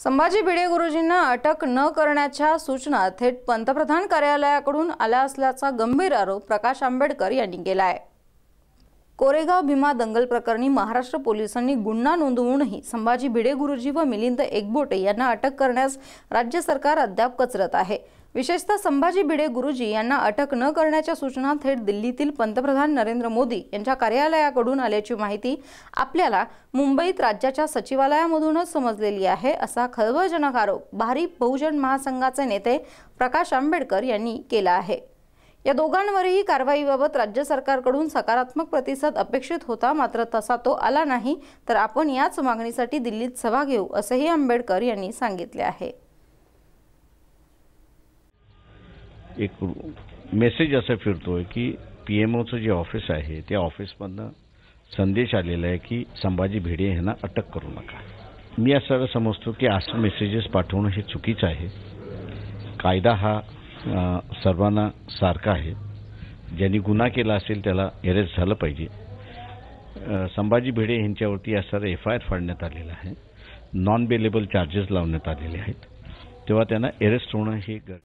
संभाजी भिडे गुरुजींना अटक न करण्याच्या सूचना थेट पंतप्रधान कार्यालयाकडून आल्या असल्याचा गंभीर आरोप प्रकाश आंबेडकर यांनी केला आहे. कोरेगाव भीमा दंगल प्रकरणी महाराष्ट्र पोलिसांनी गुन्हा नोंदवूनही संभाजी भिडे गुरुजी व मिलिंद एकबोटे यांना अटक करण्यास राज्य सरकार अद्याप कचरत आहे. विशेषतः संभाजी भिडे गुरुजी यांना अटक न करण्याच्या सूचना थेट दिल्लीतील पंतप्रधान नरेंद्र मोदी यांच्या कार्यालयाकडून आल्याची माहिती आपल्याला मुंबईत राज्याच्या सचिवालयामधूनच समजलेली आहे असा खळबळजनक आरोप भारी बहुजन महासंघाचे नेते प्रकाश आंबेडकर यांनी केला आहे. या दोघांवरही कारवाईबाबत राज्य सरकारकडून सकारात्मक प्रतिसाद अपेक्षित होता मात्र तसा तो आला नाही. तर आपण याच मागणीसाठी दिल्लीत सभा घेऊ असंही आंबेडकर यांनी सांगितले आहे. एक मेसेज असा फिरतोय की पी एम ओचं जे ऑफिस आहे त्या ऑफिसमधनं संदेश आलेला आहे की संभाजी भिडे यांना अटक करू नका. मी असं समजतो की असं मेसेजेस पाठवणं हे चुकीचं आहे. कायदा हा सर्वांना सारखा आहे. ज्यांनी गुन्हा केला असेल त्याला अरेस्ट झालं पाहिजे. संभाजी भिडे यांच्यावरती असणारा एफ आय आर फाडण्यात आलेला आहे. नॉन बेलेबल चार्जेस लावण्यात आलेले आहेत. तेव्हा त्यांना अरेस्ट होणं हे गर